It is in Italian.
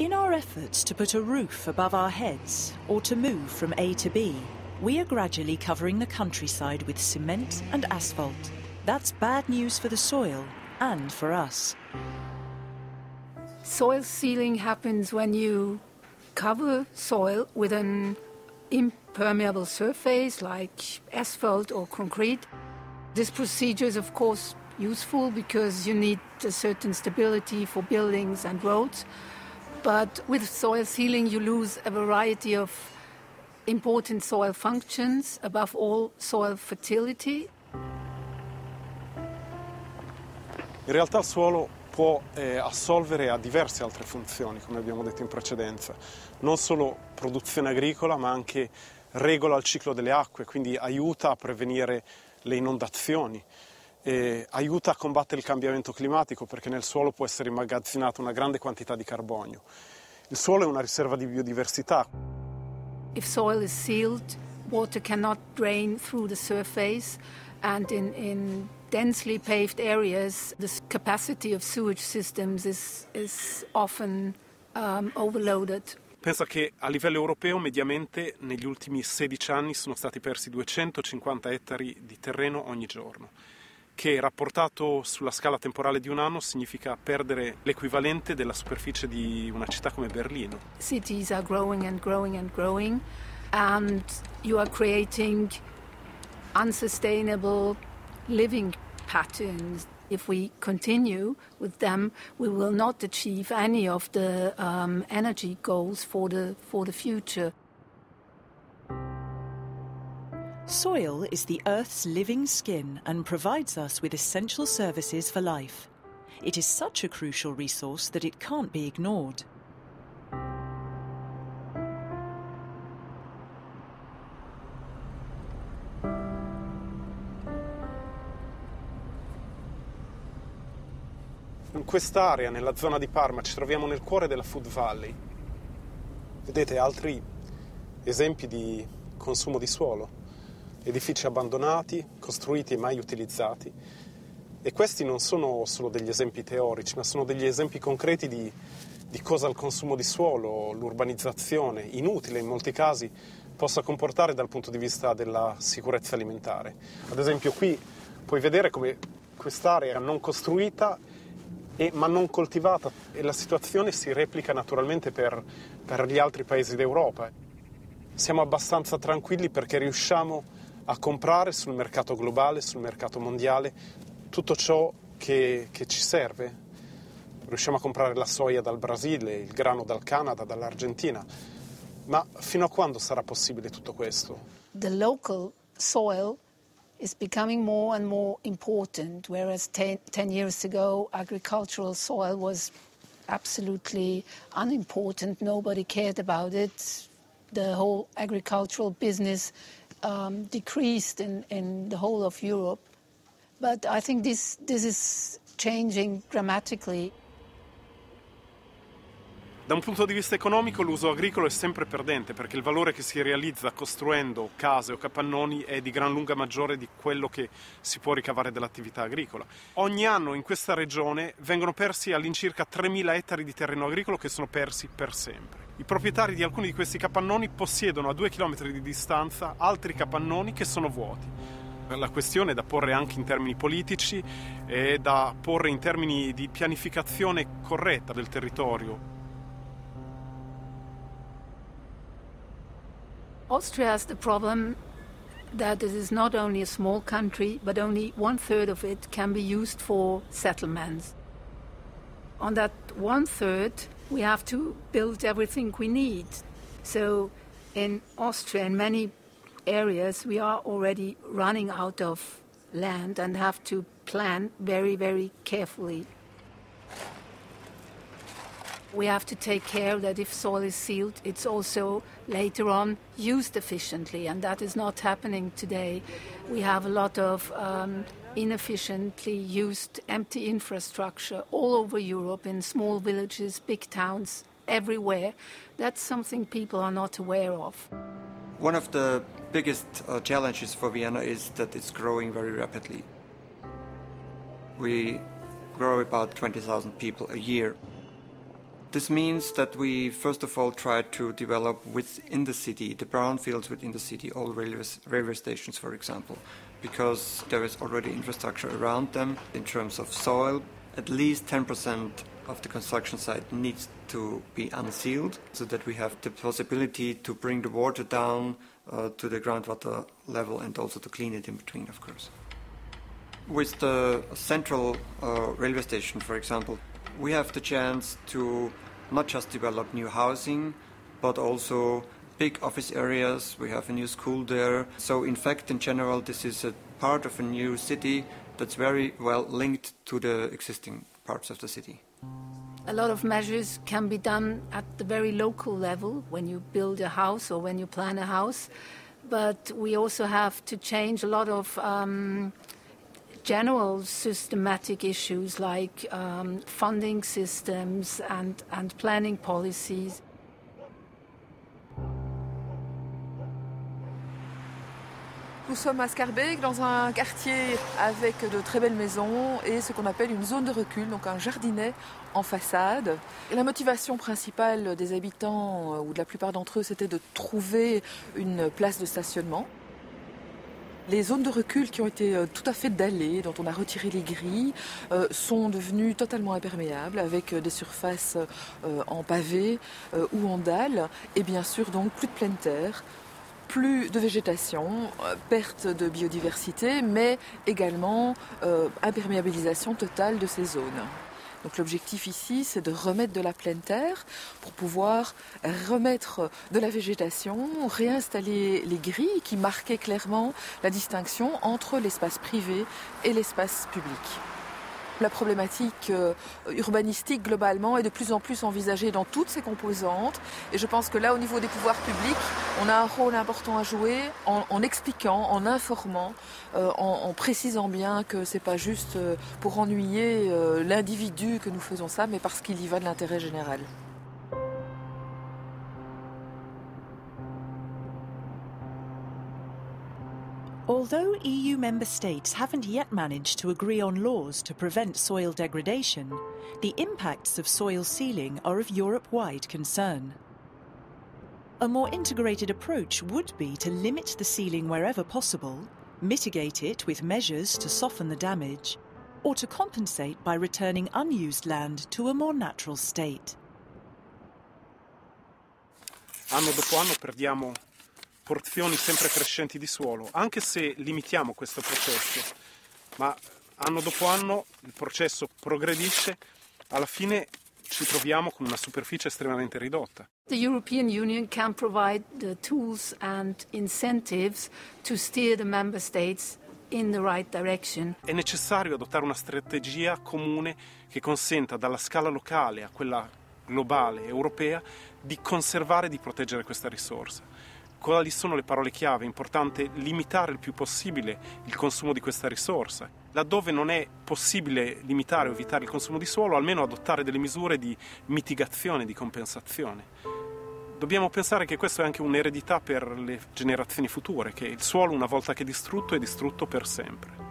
In our efforts to put a roof above our heads or to move from A to B, we are gradually covering the countryside with cement and asphalt. That's bad news for the soil and for us. Soil sealing happens when you cover soil with an impermeable surface like asphalt or concrete. This procedure is, of course, useful because you need a certain stability for buildings and roads. But with soil sealing, you lose a variety of important soil functions, above all, soil fertility. In realtà il suolo può eh, assolvere a diverse altre funzioni, come abbiamo detto in precedenza, non solo produzione agricola, ma anche regola il ciclo delle acque, quindi aiuta a prevenire le inondazioni, eh, aiuta a combattere il cambiamento climatico perché nel suolo può essere immagazzinata una grande quantità di carbonio. Il suolo è una riserva di biodiversità. If soil is sealed, water cannot drain through the surface, and in, in densely paved areas, the capacity of sewage systems is, is often um, overloaded. Pensa che a livello europeo mediamente negli ultimi 16 anni sono stati persi 250 ettari di terreno ogni giorno, che rapportato sulla scala temporale di un anno significa perdere l'equivalente della superficie di una città come Berlino. Cities are growing and growing and growing, and you are creating unsustainable living patterns. If we continue with them, we will not achieve any of the um, energy goals for the, for the future. Soil is the Earth's living skin and provides us with essential services for life. It is such a crucial resource that it can't be ignored. In quest'area, nella zona di Parma, ci troviamo nel cuore della Food Valley. Vedete altri esempi di consumo di suolo, edifici abbandonati, costruiti e mai utilizzati. E questi non sono solo degli esempi teorici, ma sono degli esempi concreti di, di cosa il consumo di suolo, l'urbanizzazione, inutile in molti casi, possa comportare dal punto di vista della sicurezza alimentare. Ad esempio qui puoi vedere come quest'area non costruita e, ma non coltivata e la situazione si replica naturalmente per, per gli altri paesi d'Europa. Siamo abbastanza tranquilli perché riusciamo a comprare sul mercato globale, sul mercato mondiale, tutto ciò che, che ci serve. Riusciamo a comprare la soia dal Brasile, il grano dal Canada, dall'Argentina. Ma fino a quando sarà possibile tutto questo? The local soil is becoming more and more important, whereas ten, 10 years ago, agricultural soil was absolutely unimportant. Nobody cared about it. The whole agricultural business um, decreased in, in the whole of Europe. But I think this, this is changing dramatically. Da un punto di vista economico l'uso agricolo è sempre perdente perché il valore che si realizza costruendo case o capannoni è di gran lunga maggiore di quello che si può ricavare dall'attività agricola. Ogni anno in questa regione vengono persi all'incirca 3.000 ettari di terreno agricolo che sono persi per sempre. I proprietari di alcuni di questi capannoni possiedono a due chilometri di distanza altri capannoni che sono vuoti. La questione è da porre anche in termini politici e da porre in termini di pianificazione corretta del territorio. Austria has the problem that it is not only a small country, but only one third of it can be used for settlements. On that one third, we have to build everything we need. So in Austria, in many areas, we are already running out of land and have to plan very, very carefully. We have to take care that if soil is sealed, it's also later on used efficiently, and that is not happening today. We have a lot of um, inefficiently used empty infrastructure all over Europe in small villages, big towns, everywhere. That's something people are not aware of. One of the biggest uh, challenges for Vienna is that it's growing very rapidly. We grow about 20,000 people a year. This means that we first of all try to develop within the city, the brownfields within the city, all railway, railway stations, for example, because there is already infrastructure around them in terms of soil. At least 10% of the construction site needs to be unsealed so that we have the possibility to bring the water down uh, to the groundwater level and also to clean it in between, of course. With the central uh, railway station, for example, we have the chance to not just develop new housing, but also big office areas. We have a new school there. So, in fact, in general, this is a part of a new city that's very well linked to the existing parts of the city. A lot of measures can be done at the very local level when you build a house or when you plan a house, but we also have to change a lot of um, general systematic issues like um, funding systems and, and planning policies. Nous sommes à Scarbeck, dans un quartier avec de très belles maisons et ce qu'on appelle une zone de recul, donc un jardinet en façade. La motivation principale des habitants, euh, ou de la plupart d'entre eux, c'était de trouver une place de stationnement. Les zones de recul qui ont été euh, tout à fait dallées, dont on a retiré les grilles, euh, sont devenues totalement imperméables avec euh, des surfaces en pavé ou en dalles et bien sûr donc plus de pleine terre, plus de végétation, perte de biodiversité, mais également imperméabilisation totale de ces zones. Donc l'objectif ici, c'est de remettre de la pleine terre pour pouvoir remettre de la végétation, réinstaller les grilles qui marquaient clairement la distinction entre l'espace privé et l'espace public. La problématique euh, urbanistique globalement est de plus en plus envisagée dans toutes ses composantes et je pense que là au niveau des pouvoirs publics on a un rôle important à jouer en, expliquant, en informant, euh, en, précisant bien que ce n'est pas juste euh, pour ennuyer l'individu que nous faisons ça mais parce qu'il y va de l'intérêt général. Although EU member states haven't yet managed to agree on laws to prevent soil degradation, the impacts of soil sealing are of Europe wide concern. A more integrated approach would be to limit the sealing wherever possible, mitigate it with measures to soften the damage, or to compensate by returning unused land to a more natural state. Anno dopo anno perdiamo porzioni sempre crescenti di suolo, anche se limitiamo questo processo, ma anno dopo anno il processo progredisce, alla fine ci troviamo con una superficie estremamente ridotta. The European Union can provide the tools and incentives to steer the member states in the right direction. È necessario adottare una strategia comune che consenta dalla scala locale a quella globale europea di conservare e di proteggere questa risorsa quali sono le parole chiave? È importante limitare il più possibile il consumo di questa risorsa. Laddove non è possibile limitare o evitare il consumo di suolo, almeno adottare delle misure di mitigazione, di compensazione. Dobbiamo pensare che questo è anche un'eredità per le generazioni future, che il suolo una volta che è distrutto è distrutto per sempre.